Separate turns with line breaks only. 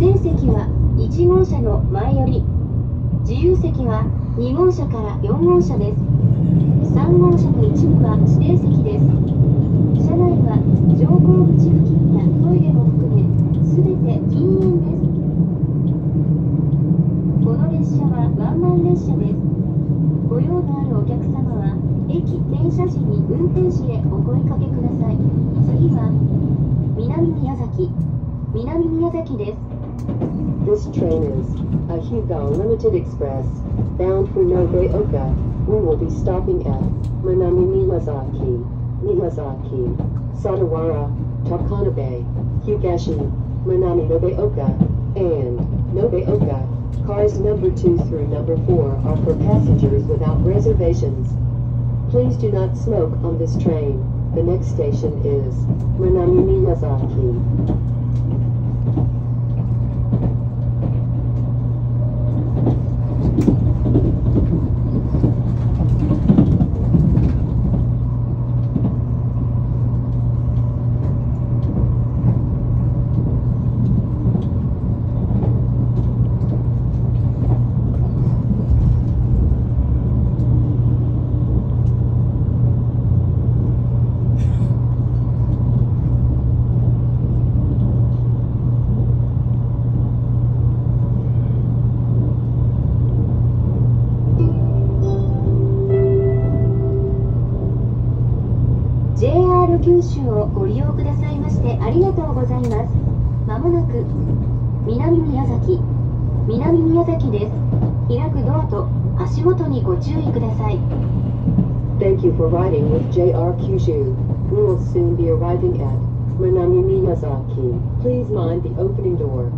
指定席は1号車の前より。自由席は2号車から4号車です。3号車の一部は指定席です。車内は乗降口付近やトイレも含め全て禁煙です。この列車はワンマン列車です。ご用のあるお客様は駅停車時に運転士へお声かけください。次は南宮崎。南宮崎です。
This train is a Hugo Limited Express, bound for Nobeoka. We will be stopping at Manami Miyazaki, Miyazaki, Sadawara, Takanabe, Hugashi, Manami Nobeoka, and Nobeoka. Cars number 2 through number 4 are for passengers without reservations. Please do not smoke on this train. The next station is Manami Miyazaki.
九州をご利用くださいましてありがとうございますまもなく南宮崎南宮崎です開くドアと足元にご注意ください
Thank you for riding with JR Kyushu. We will soon be arriving at Manami Miyazaki. Please mind the opening door.